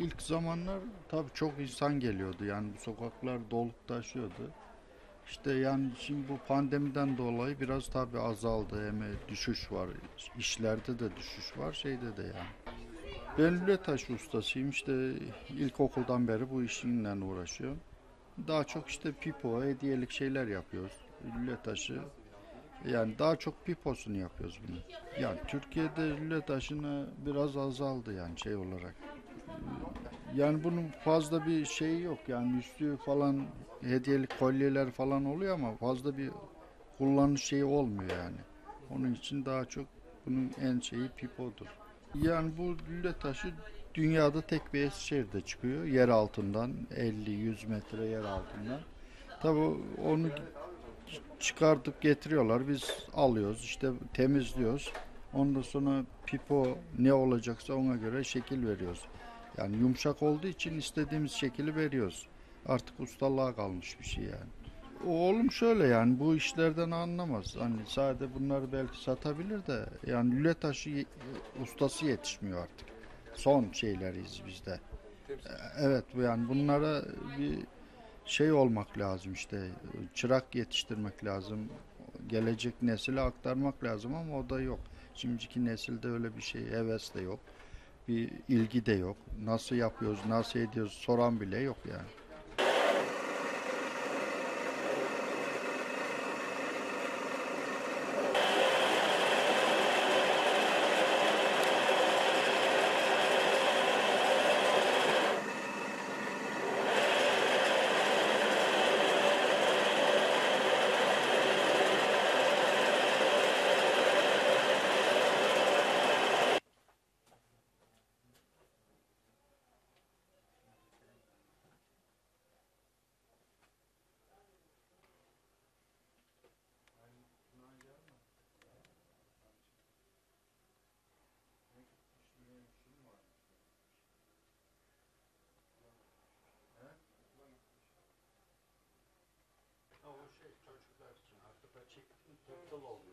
İlk zamanlar tabii çok insan geliyordu yani bu sokaklar dolup taşıyordu. İşte yani şimdi bu pandemiden dolayı biraz tabii azaldı. Hem düşüş var. işlerde de düşüş var. Şeyde de yani. Ben lüle taşı ustasıyım. İşte ilkokuldan beri bu işinle uğraşıyorum. Daha çok işte pipo, hediyelik şeyler yapıyoruz. Lüle taşı. Yani daha çok piposunu yapıyoruz bunu. Yani Türkiye'de lüle taşını biraz azaldı yani şey olarak. Yani bunun fazla bir şeyi yok. Yani üstü falan hediyelik kolyeler falan oluyor ama fazla bir kullanış şeyi olmuyor yani. Onun için daha çok bunun en şeyi pipodur. Yani bu lüle taşı dünyada tek bir Eskişehir'de çıkıyor. Yer altından 50-100 metre yer altından. Tabii onu çıkartıp getiriyorlar. Biz alıyoruz işte temizliyoruz. Ondan sonra pipo ne olacaksa ona göre şekil veriyoruz. Yani yumuşak olduğu için istediğimiz şekli veriyoruz. Artık ustalığa kalmış bir şey yani. Oğlum şöyle yani bu işlerden anlamaz. Hani sadece bunları belki satabilir de yani lüle taşı ustası yetişmiyor artık. Son şeyleriyiz bizde. Evet bu yani bunlara bir şey olmak lazım işte çırak yetiştirmek lazım. Gelecek nesile aktarmak lazım ama o da yok. Şimdiki nesilde öyle bir şey heves de yok. Bir ilgi de yok. Nasıl yapıyoruz, nasıl ediyoruz soran bile yok yani. the Lord.